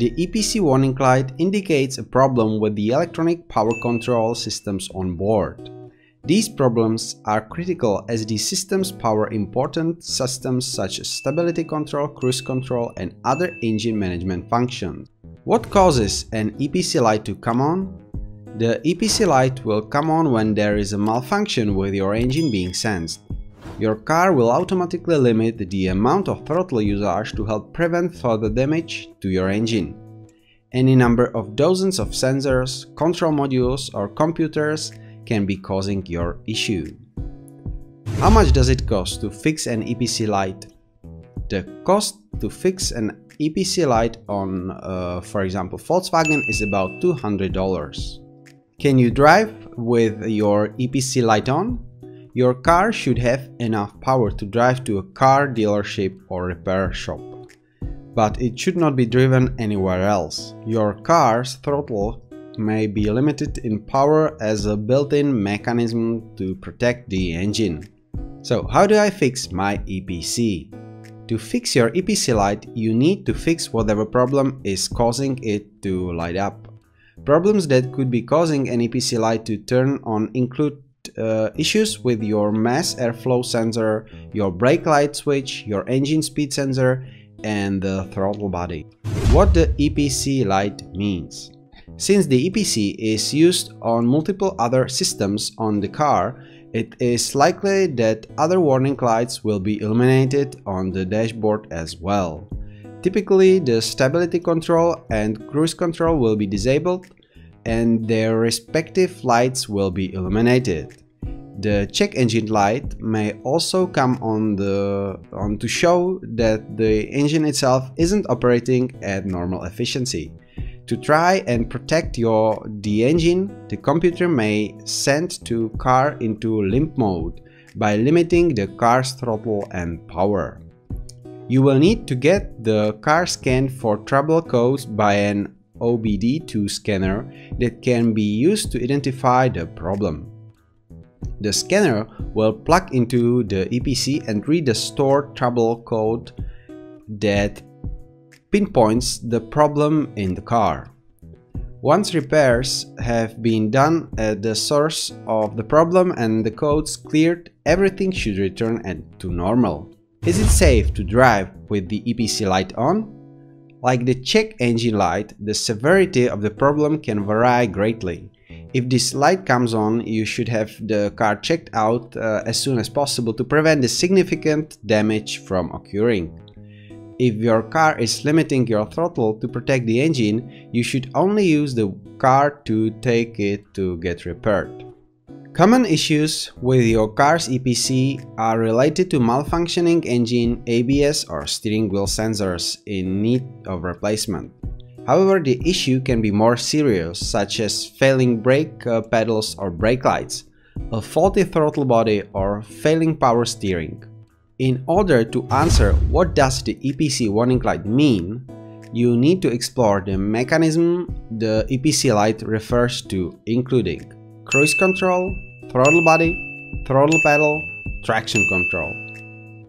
The EPC warning light indicates a problem with the electronic power control systems on board. These problems are critical as these systems power important systems such as stability control, cruise control and other engine management functions. What causes an EPC light to come on? The EPC light will come on when there is a malfunction with your engine being sensed. Your car will automatically limit the amount of throttle usage to help prevent further damage to your engine. Any number of dozens of sensors, control modules or computers can be causing your issue. How much does it cost to fix an EPC light? The cost to fix an EPC light on, uh, for example, Volkswagen is about $200. Can you drive with your EPC light on? Your car should have enough power to drive to a car dealership or repair shop. But it should not be driven anywhere else. Your car's throttle may be limited in power as a built-in mechanism to protect the engine. So how do I fix my EPC? To fix your EPC light, you need to fix whatever problem is causing it to light up. Problems that could be causing an EPC light to turn on include uh, issues with your mass airflow sensor, your brake light switch, your engine speed sensor, and the throttle body. What the EPC light means. Since the EPC is used on multiple other systems on the car, it is likely that other warning lights will be illuminated on the dashboard as well. Typically, the stability control and cruise control will be disabled and their respective lights will be illuminated. The check engine light may also come on, the, on to show that the engine itself isn't operating at normal efficiency. To try and protect your the engine, the computer may send to car into limp mode by limiting the car's throttle and power. You will need to get the car scanned for trouble caused by an OBD2 scanner that can be used to identify the problem. The scanner will plug into the EPC and read the stored trouble code that pinpoints the problem in the car. Once repairs have been done at the source of the problem and the codes cleared, everything should return to normal. Is it safe to drive with the EPC light on? Like the check engine light, the severity of the problem can vary greatly. If this light comes on, you should have the car checked out uh, as soon as possible to prevent the significant damage from occurring. If your car is limiting your throttle to protect the engine, you should only use the car to take it to get repaired. Common issues with your car's EPC are related to malfunctioning engine, ABS or steering wheel sensors in need of replacement. However, the issue can be more serious, such as failing brake uh, pedals or brake lights, a faulty throttle body or failing power steering. In order to answer what does the EPC warning light mean, you need to explore the mechanism the EPC light refers to, including cruise control, throttle body, throttle pedal, traction control.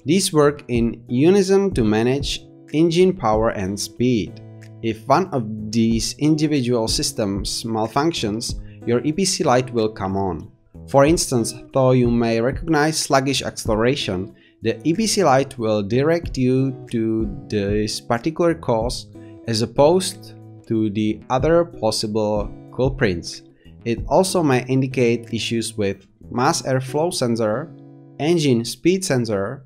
These work in unison to manage engine power and speed. If one of these individual systems malfunctions, your EPC light will come on. For instance, though you may recognize sluggish acceleration, the EPC light will direct you to this particular cause as opposed to the other possible culprits. It also may indicate issues with mass airflow sensor, engine speed sensor,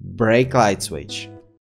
brake light switch.